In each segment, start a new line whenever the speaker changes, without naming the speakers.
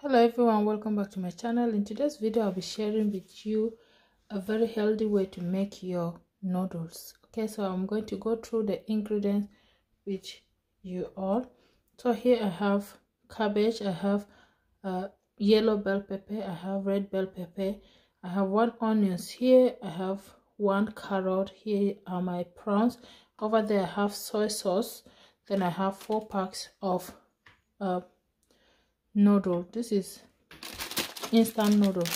hello everyone welcome back to my channel. In today's video i'll be sharing with you a very healthy way to make your noodles. Okay so i'm going to go through the ingredients with you all. So here i have cabbage i have uh, yellow bell pepper i have red bell pepper i have one onions here i have one carrot here are my prawns. Over there i have soy sauce then i have four packs of uh, noodle this is instant noodle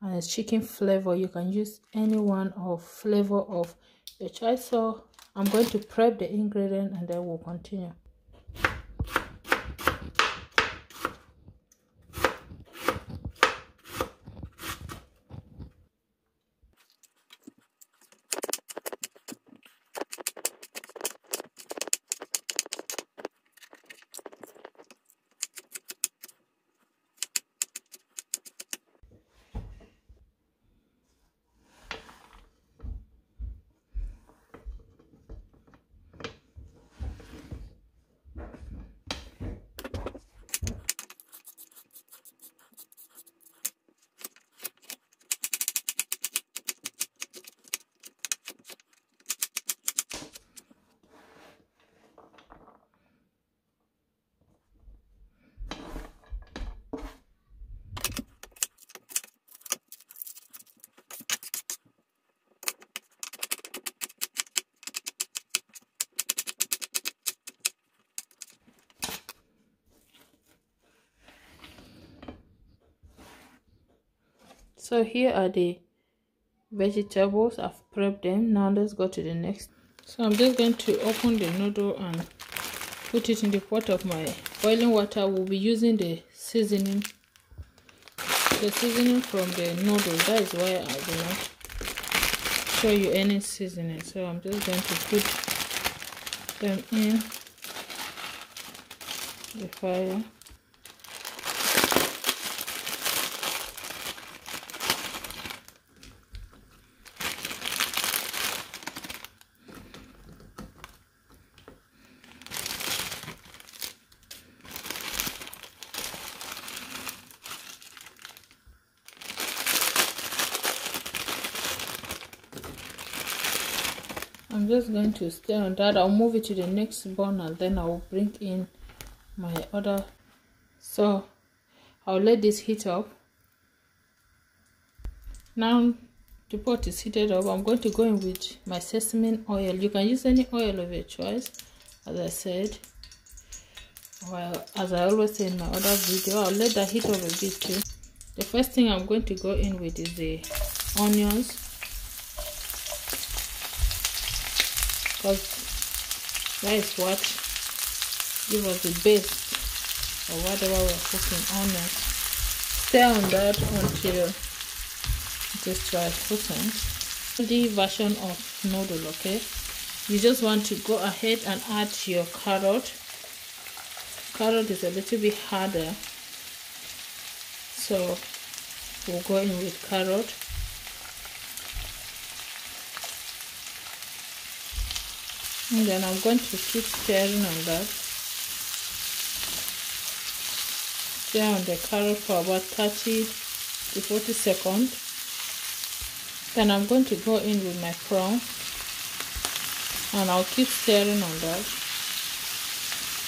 and it's chicken flavor. You can use any one of flavor of your choice so i'm going to prep the ingredient and then we'll continue so here are the vegetables. I've prepped them. Now let's go to the next. So i'm just going to open the noodle and put it in the pot of my boiling water. We'll be using the seasoning the seasoning from the noodle. That is why i will not show you any seasoning. So i'm just going to put them in the fire I'm just going to stay on that. I'll move it to the next burner. Then I'll bring in my other. So I'll let this heat up. Now the pot is heated up. I'm going to go in with my sesame oil. You can use any oil of your choice, as I said. Well, as I always say in my other video, I'll let that heat up a bit too. The first thing I'm going to go in with is the onions because that is what give us the best or whatever we're cooking on it. Stay on that until it is translucent. The version of noodle, okay? You just want to go ahead and add your carrot. Carrot is a little bit harder, so we'll go in with carrot. And then I'm going to keep stirring on that. Stir on the carrot for about 30 to 40 seconds. Then I'm going to go in with my prawn and I'll keep stirring on that.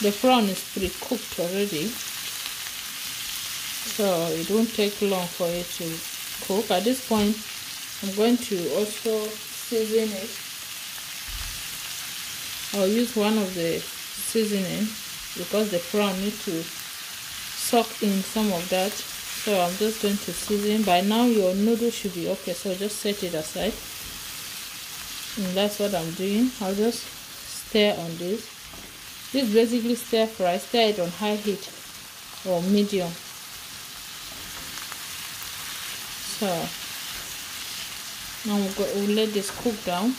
The prawn is pre-cooked already so it won't take long for it to cook. At this point I'm going to also season it I'll use one of the seasoning because the prawn need to soak in some of that. So I'm just going to season. By now your noodle should be okay so just set it aside. And that's what I'm doing. I'll just stir on this. This basically stir fry. Stir it on high heat or medium. So now we'll, go, we'll let this cook down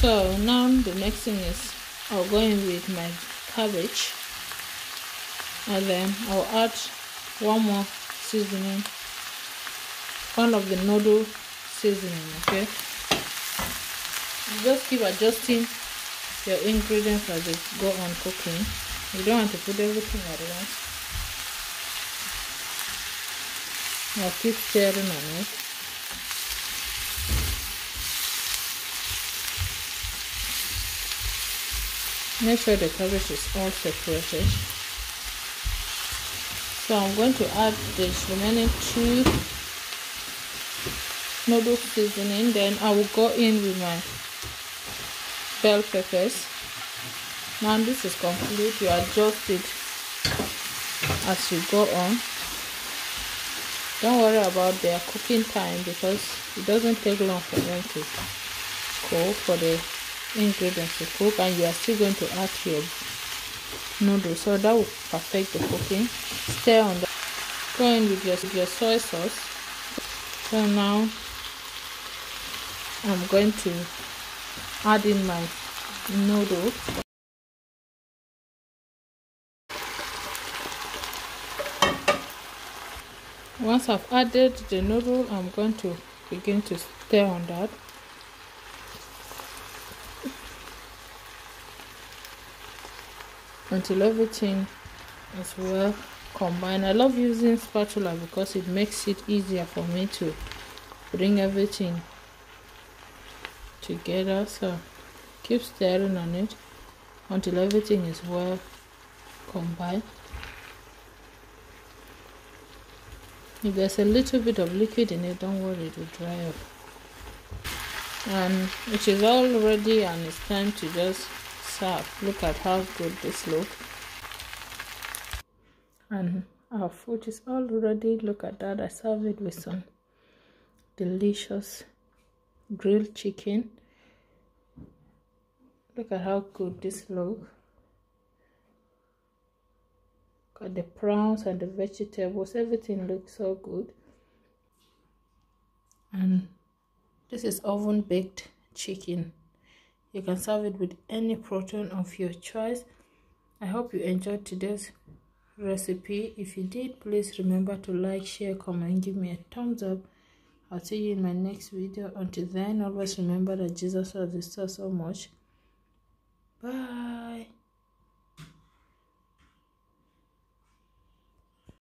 so now the next thing is I'll go in with my cabbage and then I'll add one more seasoning one of the noodle seasoning okay? Just keep adjusting your ingredients as they go on cooking. You don't want to put everything at once. I'll keep stirring on it. Make sure the cabbage is all separated. So I'm going to add this remaining two noodle seasoning. Then I will go in with my bell peppers. Now this is complete. You adjust it as you go on don't worry about their cooking time because it doesn't take long for them to cook for the ingredients to cook. And you are still going to add your noodles. So that will perfect the cooking. Stay on that go in with your, your soy sauce. So now i'm going to add in my noodles. Once I've added the noodle I'm going to begin to stir on that until everything is well combined. I love using spatula because it makes it easier for me to bring everything together. So keep stirring on it until everything is well combined. If there's a little bit of liquid in it don't worry it will dry up. And it is all ready and it's time to just serve look at how good this looks and our food is all ready. Look at that. I serve it with some delicious grilled chicken. Look at how good this looks got the prawns and the vegetables. Everything looks so good. And this is oven baked chicken you can serve it with any protein of your choice. I hope you enjoyed today's recipe. If you did please remember to like share comment give me a thumbs up. I'll see you in my next video. Until then always remember that jesus loves you so so much. Bye